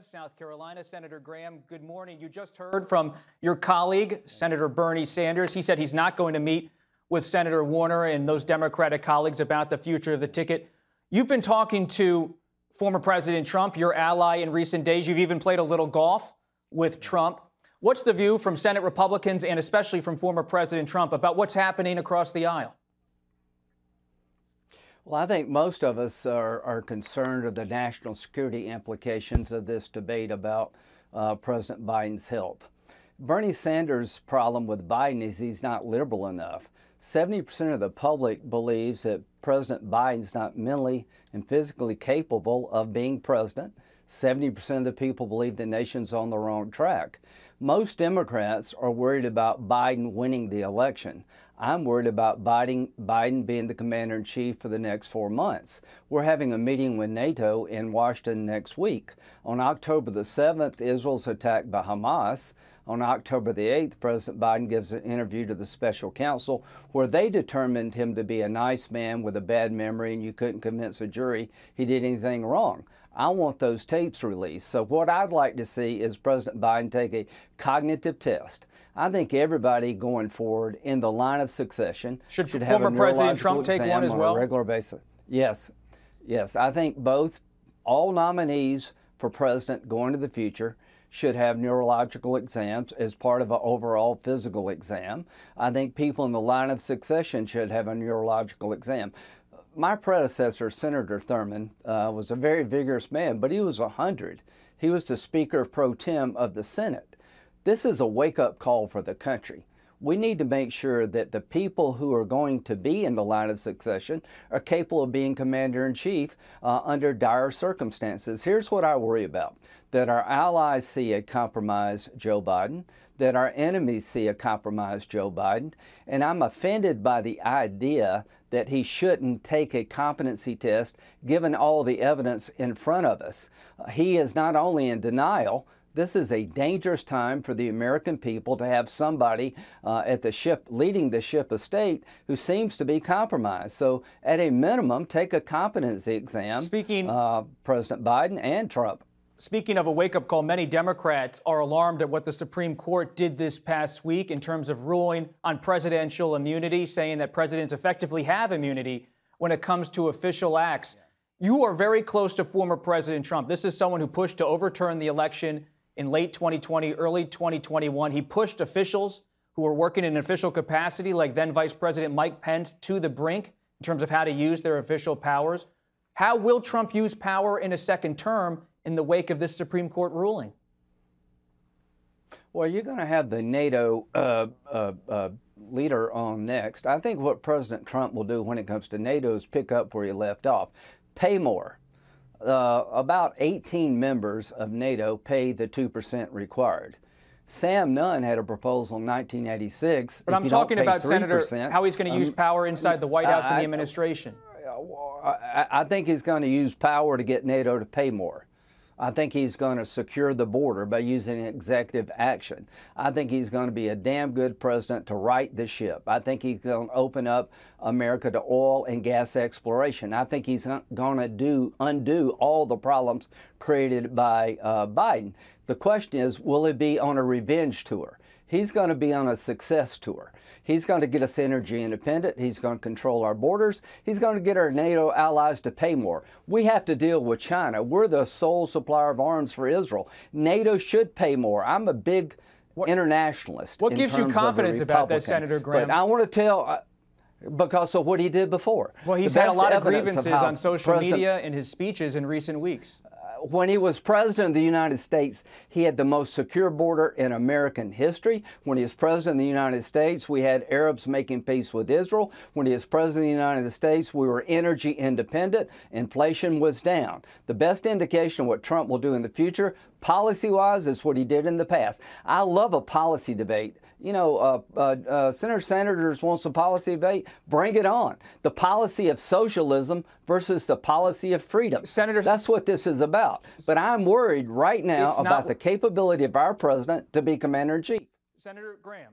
South Carolina. Senator Graham, good morning. You just heard from your colleague, Senator Bernie Sanders. He said he's not going to meet with Senator Warner and those Democratic colleagues about the future of the ticket. You've been talking to former President Trump, your ally in recent days. You've even played a little golf with Trump. What's the view from Senate Republicans and especially from former President Trump about what's happening across the aisle? Well, I think most of us are, are concerned of the national security implications of this debate about uh, President Biden's health. Bernie Sanders' problem with Biden is he's not liberal enough. 70% of the public believes that President Biden's not mentally and physically capable of being president. 70% of the people believe the nation's on the wrong track. Most Democrats are worried about Biden winning the election. I'm worried about Biden, Biden being the commander in chief for the next four months. We're having a meeting with NATO in Washington next week. On October the 7th, Israel's attacked by Hamas. On October the 8th, President Biden gives an interview to the special counsel where they determined him to be a nice man with a bad memory and you couldn't convince a jury he did anything wrong. I want those tapes released. So, what I'd like to see is President Biden take a cognitive test. I think everybody going forward in the line of succession should, should have former President Trump take one as well. On a regular basis. Yes, yes. I think both, all nominees for president going to the future should have neurological exams as part of an overall physical exam. I think people in the line of succession should have a neurological exam my predecessor, Senator Thurmond, uh, was a very vigorous man, but he was 100. He was the Speaker pro tem of the Senate. This is a wake up call for the country. We need to make sure that the people who are going to be in the line of succession are capable of being commander in chief uh, under dire circumstances. Here's what I worry about that our allies see a compromised Joe Biden, that our enemies see a compromised Joe Biden, and I'm offended by the idea that he shouldn't take a competency test given all the evidence in front of us. Uh, he is not only in denial, this is a dangerous time for the American people to have somebody uh, at the ship leading the ship of state who seems to be compromised. So, at a minimum, take a competency exam. Speaking, uh, President Biden and Trump. Speaking of a wake up call, many Democrats are alarmed at what the Supreme Court did this past week in terms of ruling on presidential immunity, saying that presidents effectively have immunity when it comes to official acts. You are very close to former President Trump. This is someone who pushed to overturn the election in late 2020, early 2021. He pushed officials who were working in an official capacity, like then Vice President Mike Pence, to the brink in terms of how to use their official powers. How will Trump use power in a second term? in the wake of this Supreme Court ruling? Well, you're going to have the NATO uh, uh, uh, leader on next. I think what President Trump will do when it comes to NATO is pick up where he left off. Pay more. Uh, about 18 members of NATO pay the 2% required. Sam Nunn had a proposal in 1986. But I'm talking about, Senator, how he's going to um, use power inside the White House I, and the administration. I, I think he's going to use power to get NATO to pay more. I think he's going to secure the border by using executive action. I think he's going to be a damn good president to right the ship. I think he's going to open up America to oil and gas exploration. I think he's going to do undo all the problems created by uh, Biden. The question is, will it be on a revenge tour? He's going to be on a success tour. He's going to get us energy independent. He's going to control our borders. He's going to get our NATO allies to pay more. We have to deal with China. We're the sole supplier of arms for Israel. NATO should pay more. I'm a big what, internationalist. What gives you confidence about that, Senator Graham? But I want to tell. Uh, because of what he did before. Well, he's had a lot of grievances of on social President, media in his speeches in recent weeks when he was president of the United States, he had the most secure border in American history. When he was president of the United States, we had Arabs making peace with Israel. When he was president of the United States, we were energy independent. Inflation was down. The best indication of what Trump will do in the future, policy wise, is what he did in the past. I love a policy debate you know, uh, uh, uh, Senator Sanders wants a policy debate. Bring it on. The policy of socialism versus the policy of freedom. Senator, that's what this is about. But I'm worried right now about the capability of our president to be commander in chief. Senator Graham.